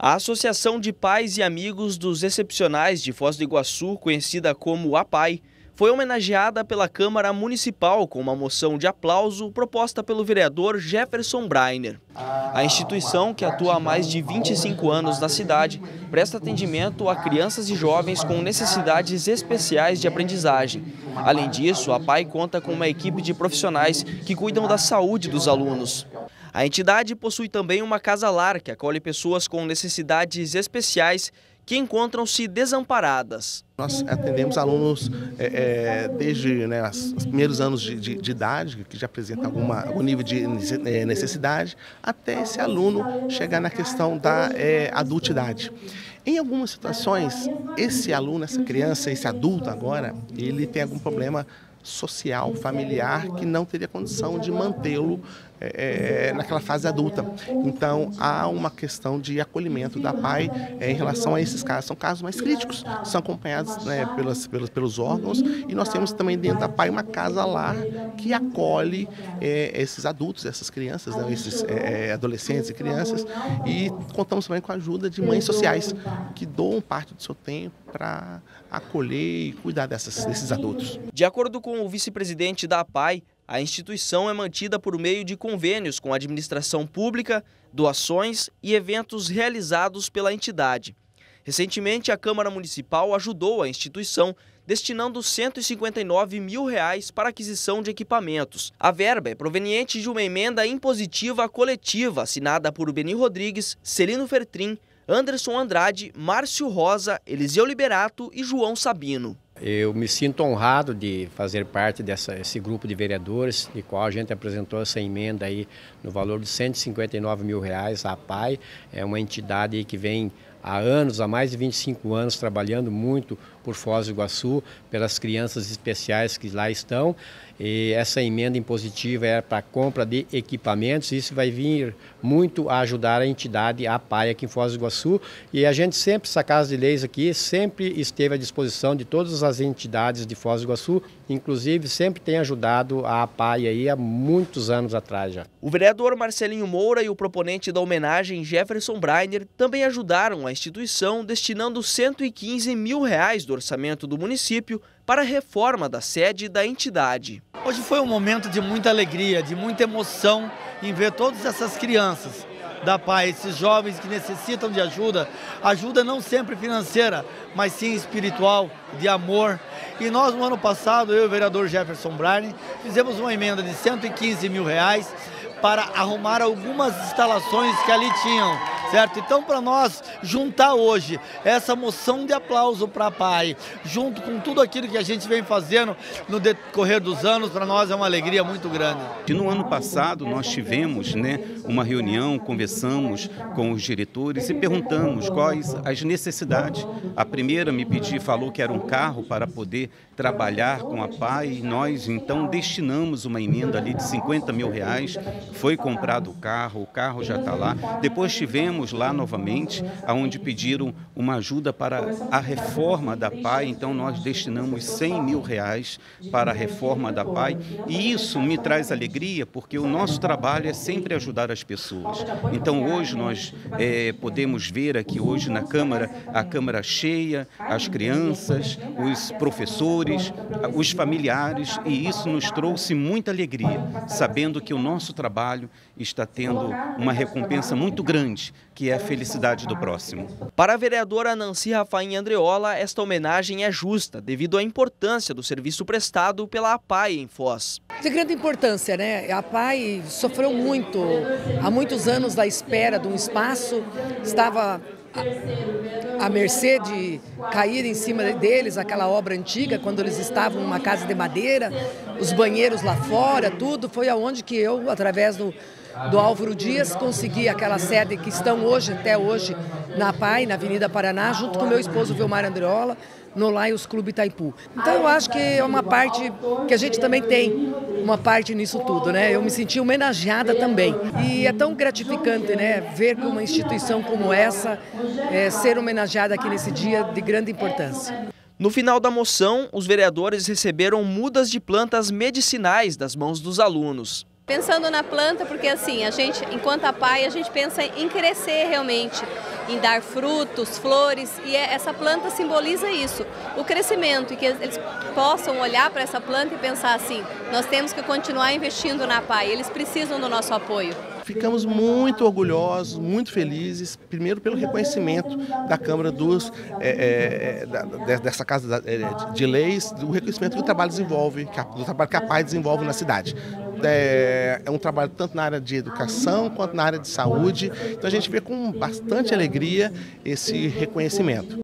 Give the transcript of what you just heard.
A Associação de Pais e Amigos dos Excepcionais de Foz do Iguaçu, conhecida como APAI, foi homenageada pela Câmara Municipal com uma moção de aplauso proposta pelo vereador Jefferson Breiner. A instituição, que atua há mais de 25 anos na cidade, presta atendimento a crianças e jovens com necessidades especiais de aprendizagem. Além disso, a APAI conta com uma equipe de profissionais que cuidam da saúde dos alunos. A entidade possui também uma casa-lar que acolhe pessoas com necessidades especiais que encontram-se desamparadas. Nós atendemos alunos é, é, desde né, os primeiros anos de, de, de, idade, que já apresentam alguma, algum nível de é, necessidade, até esse aluno chegar na questão da é, adultidade. Em algumas situações, esse aluno, essa criança, esse adulto agora, ele tem algum problema social, familiar, que não teria condição de mantê-lo é, naquela fase adulta. Então, há uma questão de acolhimento da PAI é, em relação a esses casos. São casos mais críticos, são acompanhados né, pelas, pelos, pelos órgãos e nós temos também dentro da PAI uma casa lá que acolhe é, esses adultos, essas crianças, né, esses adolescentes e crianças e contamos também com a ajuda de mães sociais que doam parte do seu tempo para acolher e cuidar dessas, desses adultos. De acordo com o vice-presidente da APAI, a instituição é mantida por meio de convênios com a administração pública, doações e eventos realizados pela entidade. Recentemente, a Câmara Municipal ajudou a instituição destinando 159 mil reais para aquisição de equipamentos. A verba é proveniente de uma emenda impositiva coletiva assinada por Beni Rodrigues, Celino Fertrin, Anderson Andrade, Márcio Rosa, Eliseu Liberato e João Sabino. Eu me sinto honrado de fazer parte desse grupo de vereadores, de qual a gente apresentou essa emenda aí no valor de 159 mil reais. A PAI é uma entidade que vem há anos, há mais de 25 anos, trabalhando muito por Foz do Iguaçu, pelas crianças especiais que lá estão. E essa emenda impositiva é para compra de equipamentos. Isso vai vir muito a ajudar a entidade, a PAI aqui em Foz do Iguaçu. E a gente sempre, essa Casa de Leis aqui, sempre esteve à disposição de todas as entidades de Foz do Iguaçu. Inclusive, sempre tem ajudado a PAI aí há muitos anos atrás já. O vereador Marcelinho Moura e o proponente da homenagem Jefferson Breiner também ajudaram a instituição destinando 115 mil reais do orçamento do município para a reforma da sede da entidade. Hoje foi um momento de muita alegria, de muita emoção em ver todas essas crianças da paz, esses jovens que necessitam de ajuda, ajuda não sempre financeira, mas sim espiritual, de amor. E nós, no ano passado, eu e o vereador Jefferson Bryan, fizemos uma emenda de 115 mil reais para arrumar algumas instalações que ali tinham certo? Então, para nós juntar hoje essa moção de aplauso para a PAI, junto com tudo aquilo que a gente vem fazendo no decorrer dos anos, para nós é uma alegria muito grande. No ano passado nós tivemos né, uma reunião, conversamos com os diretores e perguntamos quais as necessidades. A primeira me pediu, falou que era um carro para poder trabalhar com a PAI, e nós então destinamos uma emenda ali de 50 mil reais, foi comprado o carro, o carro já está lá. Depois tivemos lá novamente, aonde pediram uma ajuda para a reforma da PAI, então nós destinamos 100 mil reais para a reforma da PAI. E isso me traz alegria porque o nosso trabalho é sempre ajudar as pessoas. Então hoje nós é, podemos ver aqui hoje na Câmara, a Câmara cheia, as crianças, os professores, os familiares. E isso nos trouxe muita alegria, sabendo que o nosso trabalho está tendo uma recompensa muito grande que é a felicidade do próximo. Para a vereadora Nancy Rafaim Andreola, esta homenagem é justa, devido à importância do serviço prestado pela APAI em Foz. De grande importância, né? A APAI sofreu muito, há muitos anos da espera de um espaço, estava à mercê de cair em cima deles aquela obra antiga, quando eles estavam numa casa de madeira, os banheiros lá fora, tudo, foi aonde que eu, através do do Álvaro Dias, consegui aquela sede que estão hoje, até hoje, na PAI, na Avenida Paraná, junto com meu esposo Vilmar Andreola, no Lions Clube Itaipu. Então eu acho que é uma parte que a gente também tem uma parte nisso tudo, né? Eu me senti homenageada também. E é tão gratificante, né, ver que uma instituição como essa é, ser homenageada aqui nesse dia de grande importância. No final da moção, os vereadores receberam mudas de plantas medicinais das mãos dos alunos. Pensando na planta, porque assim, a gente, enquanto a PAI, a gente pensa em crescer realmente. em dar frutos, flores, e é, essa planta simboliza isso, o crescimento, e que eles possam olhar para essa planta e pensar assim, nós temos que continuar investindo na PAI, eles precisam do nosso apoio. Ficamos muito orgulhosos, muito felizes, primeiro pelo reconhecimento da Câmara dos, é, é, da, dessa Casa de Leis, do reconhecimento que o trabalho desenvolve, do trabalho que a PAI desenvolve na cidade. É, é, um trabalho tanto na área de educação quanto na área de saúde. Então a gente vê com bastante alegria esse reconhecimento.